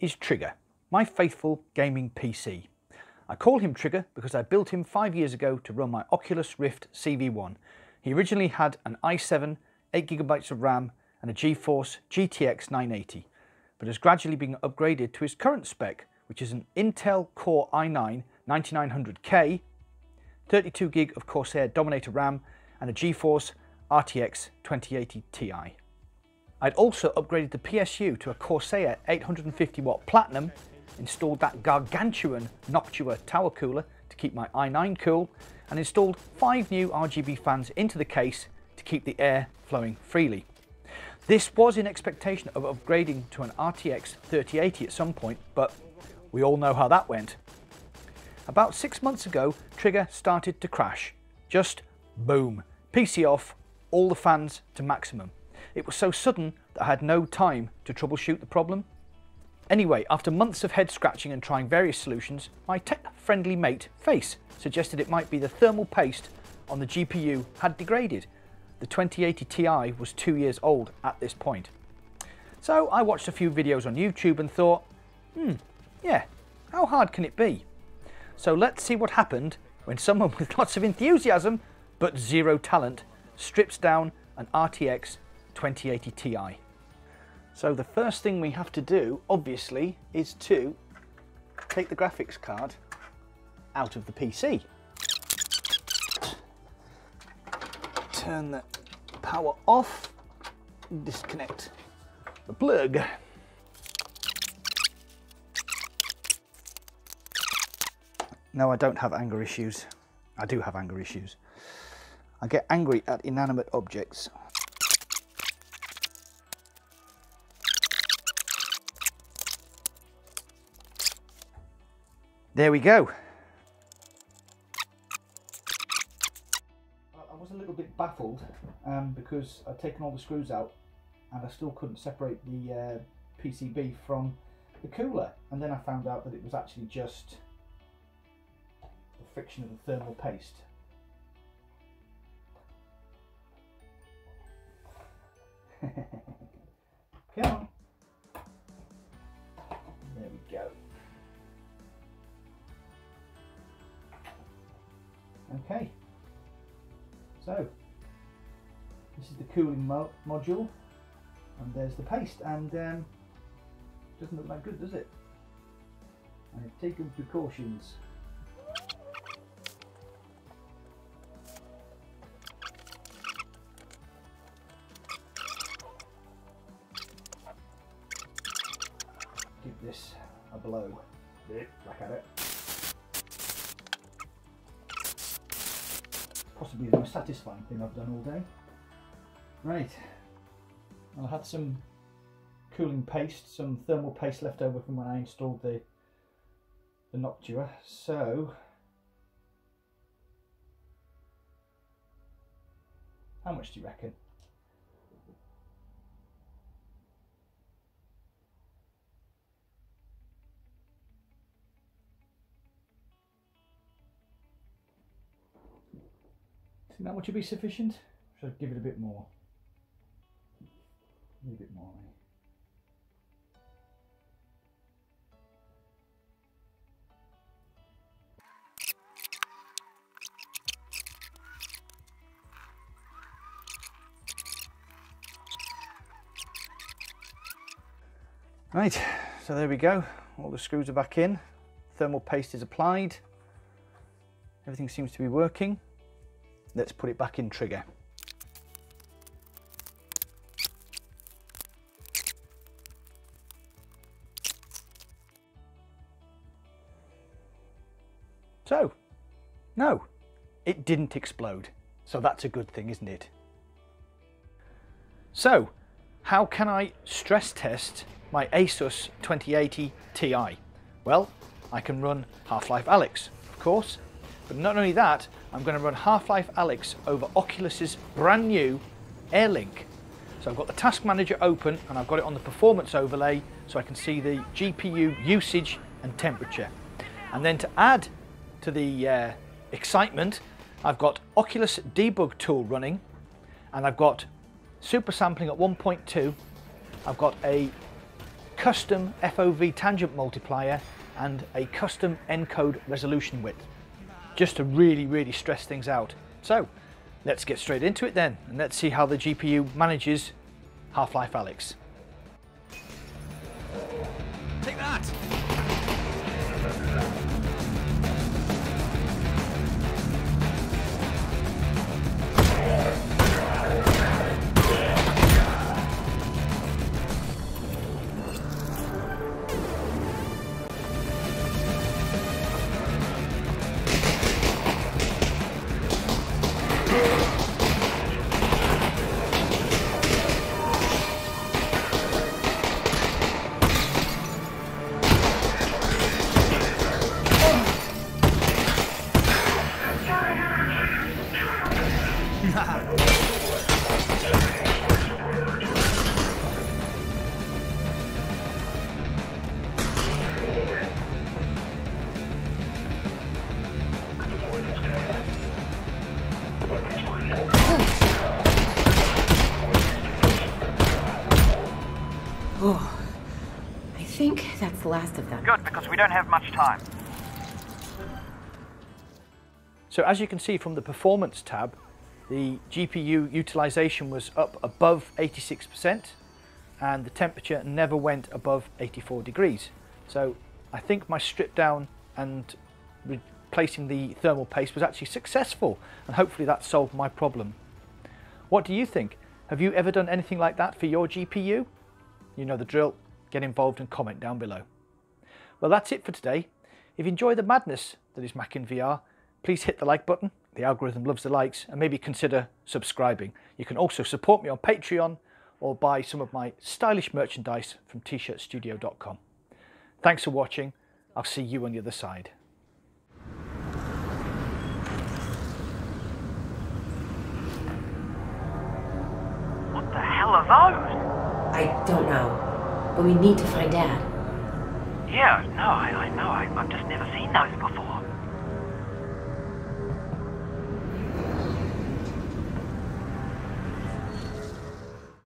is Trigger, my faithful gaming PC. I call him Trigger because I built him five years ago to run my Oculus Rift CV1. He originally had an i7, 8GB of RAM and a GeForce GTX 980, but has gradually been upgraded to his current spec, which is an Intel Core i9 9900K, 32GB of Corsair Dominator RAM and a GeForce RTX 2080 Ti. I'd also upgraded the PSU to a Corsair 850 watt Platinum, installed that gargantuan Noctua tower cooler to keep my i9 cool, and installed five new RGB fans into the case to keep the air flowing freely. This was in expectation of upgrading to an RTX 3080 at some point, but we all know how that went. About six months ago, Trigger started to crash. Just boom, PC off, all the fans to maximum. It was so sudden that I had no time to troubleshoot the problem. Anyway, after months of head scratching and trying various solutions, my tech-friendly mate, Face, suggested it might be the thermal paste on the GPU had degraded. The 2080 Ti was two years old at this point. So I watched a few videos on YouTube and thought, hmm, yeah, how hard can it be? So let's see what happened when someone with lots of enthusiasm but zero talent strips down an RTX 2080 Ti. So the first thing we have to do, obviously, is to take the graphics card out of the PC. Turn the power off, disconnect the plug. No, I don't have anger issues. I do have anger issues. I get angry at inanimate objects. There we go. I was a little bit baffled um, because I'd taken all the screws out and I still couldn't separate the uh, PCB from the cooler. And then I found out that it was actually just the friction of the thermal paste. So, this is the cooling mo module, and there's the paste, and um, doesn't look that good, does it? I've taken precautions. Give this a blow. Back at it. Possibly the most satisfying thing I've done all day. Right. I had some cooling paste, some thermal paste left over from when I installed the the Noctua. So, how much do you reckon? Think that much would be sufficient? Should I give it a bit more? A little bit more. Right, so there we go. All the screws are back in. Thermal paste is applied. Everything seems to be working. Let's put it back in trigger. So, no, it didn't explode. So that's a good thing, isn't it? So, how can I stress test my Asus 2080 Ti? Well, I can run Half-Life Alyx, of course, but not only that, I'm going to run Half-Life Alyx over Oculus's brand new Airlink. So I've got the task manager open and I've got it on the performance overlay so I can see the GPU usage and temperature. And then to add to the uh, excitement, I've got Oculus debug tool running and I've got super sampling at 1.2. I've got a custom FOV tangent multiplier and a custom encode resolution width, just to really, really stress things out. So let's get straight into it then, and let's see how the GPU manages Half-Life Alyx. Think that's the last of them. Good, because we don't have much time. So as you can see from the performance tab, the GPU utilization was up above 86% and the temperature never went above 84 degrees. So I think my strip down and replacing the thermal paste was actually successful and hopefully that solved my problem. What do you think? Have you ever done anything like that for your GPU? You know the drill. Get involved and comment down below. Well, that's it for today. If you enjoy the madness that is Mac in VR, please hit the like button. The algorithm loves the likes and maybe consider subscribing. You can also support me on Patreon or buy some of my stylish merchandise from tshirtstudio.com. Thanks for watching. I'll see you on the other side. What the hell are those? I don't know, but we need to find Dad. Yeah, no, I, I know. I, I've just never seen those before.